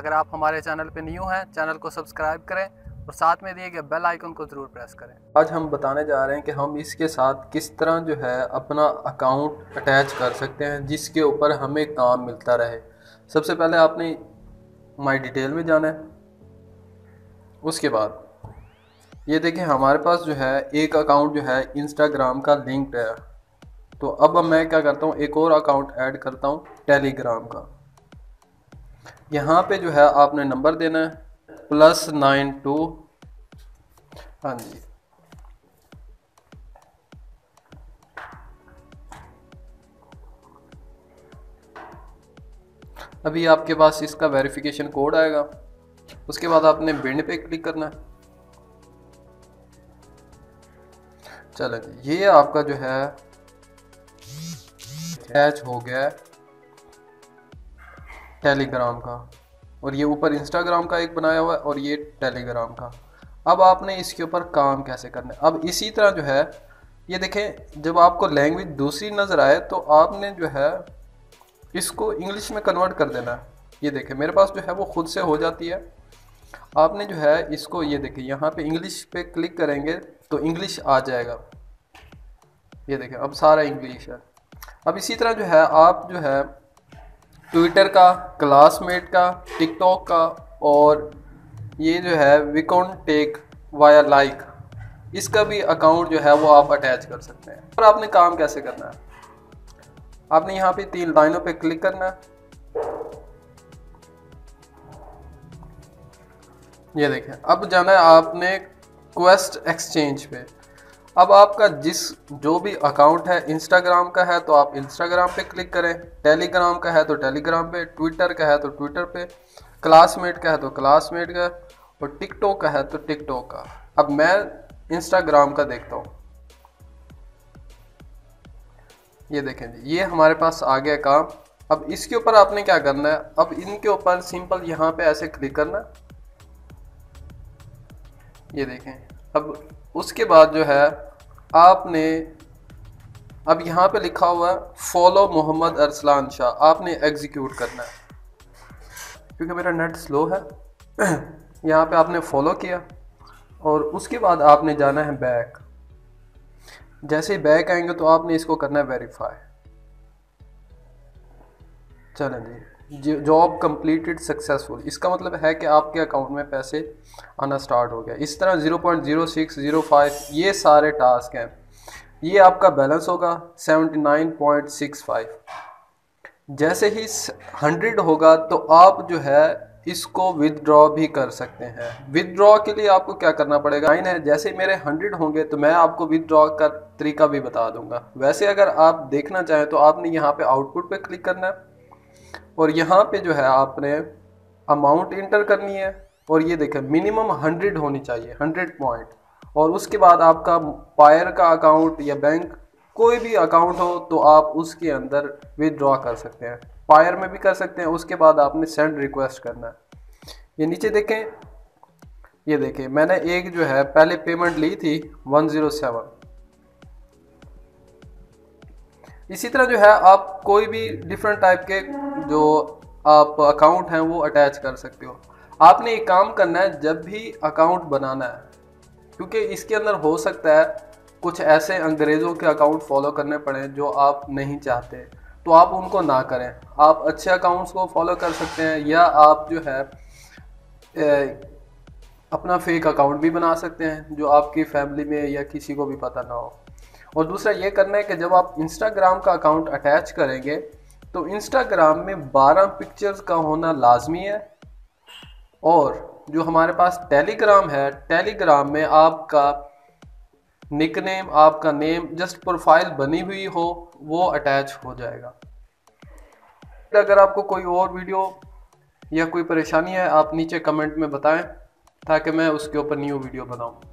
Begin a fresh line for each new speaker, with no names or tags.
अगर आप हमारे चैनल पे न्यू हैं, चैनल को सब्सक्राइब करें और साथ में दिए गए बेल आइकन को ज़रूर प्रेस करें।
आज हम बताने जा रहे हैं कि हम इसके साथ किस तरह जो है अपना अकाउंट अटैच कर सकते हैं, जिसके ऊपर हमें काम मिलता रहे। सबसे पहले आपने माई डिटेल में जाना है। उसके बाद ये देखें हमारे पास जो है एक अकाउंट जो है इंस्टाग्राम का लिंक्ड है। तो अब मैं क्या करता हूँ, एक और अकाउंट ऐड करता हूँ, टेलीग्राम का। यहाँ पे जो है आपने नंबर देना है प्लस नाइन टू हाँ जी। अभी आपके पास इसका वेरिफिकेशन कोड आएगा। उसके बाद आपने बिंड पे क्लिक करना है। चलो ये आपका जो है अटैच हो गया। टेलीग्राम का। और ये ऊपर इंस्टाग्राम का एक बनाया हुआ है और ये टेलीग्राम का। अब आपने इसके ऊपर काम कैसे करना है? अब इसी तरह जो है, ये देखें, जब आपको लैंग्वेज दूसरी नज़र आए तो आपने जो है, इसको इंग्लिश में कन्वर्ट कर देना है। ये देखें, मेरे पास जो है, वो खुद से हो जाती है। आपने जो है, इसको ये देखें, यहाँ पे इंग्लिश पे क्लिक करेंगे तो इंग्लिश आ जाएगा। ये देखें, अब सारा इंग्लिश है। अब इसी तरह जो है, आप जो है ट्विटर का क्लासमेट का टिकटॉक का और ये जो है विकॉन टेक वाया लाइक इसका भी अकाउंट जो है वो आप अटैच कर सकते हैं। और आपने काम कैसे करना है? आपने यहाँ पे तीन लाइनों पे क्लिक करना है। ये देखें, अब जाना है आपने क्वेस्ट एक्सचेंज पे। अब आपका जिस, जो भी अकाउंट है इंस्टाग्राम का है तो आप इंस्टाग्राम पे क्लिक करें। टेलीग्राम का है तो टेलीग्राम पे। ट्विटर का है तो ट्विटर पे। क्लासमेट का है तो क्लासमेट का। और टिकटॉक का है तो टिकटॉक का। अब मैं इंस्टाग्राम का देखता हूँ। ये देखें जी। ये हमारे पास आ गया काम। अब इसके ऊपर आपने क्या करना है? अब इनके ऊपर सिंपल यहाँ पे ऐसे क्लिक करना। ये देखें। अब उसके बाद जो है, आपने अब यहाँ पे लिखा हुआ है फॉलो मोहम्मद अरसलान शाह आपने एग्जीक्यूट करना है। क्योंकि मेरा नेट स्लो है, यहाँ पे आपने फॉलो किया, और उसके बाद आपने जाना है बैक जैसे ही बैक आएँगे तो आपने इसको करना है वेरीफाई चलें जी। जॉब कंप्लीटेड सक्सेसफुल इसका मतलब है कि आपके अकाउंट में पैसे आना स्टार्ट हो गया इस तरह 0.0605 ये सारे टास्क हैं। ये आपका बैलेंस होगा 79.65 जैसे ही 100 होगा तो आप जो है इसको विदड्रॉ भी कर सकते हैं। विदड्रॉ के लिए आपको क्या करना पड़ेगा? लाइन है, जैसे मेरे हंड्रेड होंगे तो मैं आपको विदड्रॉ का तरीका भी बता दूँगा। वैसे अगर आप देखना चाहें तो आपने यहाँ पे आउटपुट पे क्लिक करना है। और यहाँ पे जो है आपने अमाउंट इंटर करनी है और ये देखें मिनिमम हंड्रेड होनी चाहिए हंड्रेड पॉइंट और उसके बाद आपका पायर का अकाउंट या बैंक कोई भी अकाउंट हो तो आप उसके अंदर विदड्रॉ कर सकते हैं। पायर में भी कर सकते हैं, उसके बाद आपने सेंड रिक्वेस्ट करना है। ये नीचे देखें, ये देखें, मैंने एक जो है, पहले पेमेंट ली थी 107 इसी तरह जो है आप कोई भी डिफरेंट टाइप के जो आप अकाउंट हैं वो अटैच कर सकते हो। आपने एक काम करना है जब भी अकाउंट बनाना है क्योंकि इसके अंदर हो सकता है कुछ ऐसे अंग्रेज़ों के अकाउंट फॉलो करने पड़े जो आप नहीं चाहते। तो आप उनको ना करें। आप अच्छे अकाउंट्स को फॉलो कर सकते हैं या आप जो है ए, अपना फेक अकाउंट भी बना सकते हैं जो आपकी फैमिली में या किसी को भी पता ना हो। और दूसरा ये करना है कि जब आप इंस्टाग्राम का अकाउंट अटैच करेंगे तो इंस्टाग्राम में 12 पिक्चर्स का होना लाजमी है। और जो हमारे पास टेलीग्राम है टेलीग्राम में आपका निकनेम आपका नेम जस्ट प्रोफ़ाइल बनी हुई हो, वो अटैच हो जाएगा। अगर आपको कोई और वीडियो या कोई परेशानी है, आप नीचे कमेंट में बताएँ, ताकि मैं उसके ऊपर न्यू वीडियो बनाऊँ।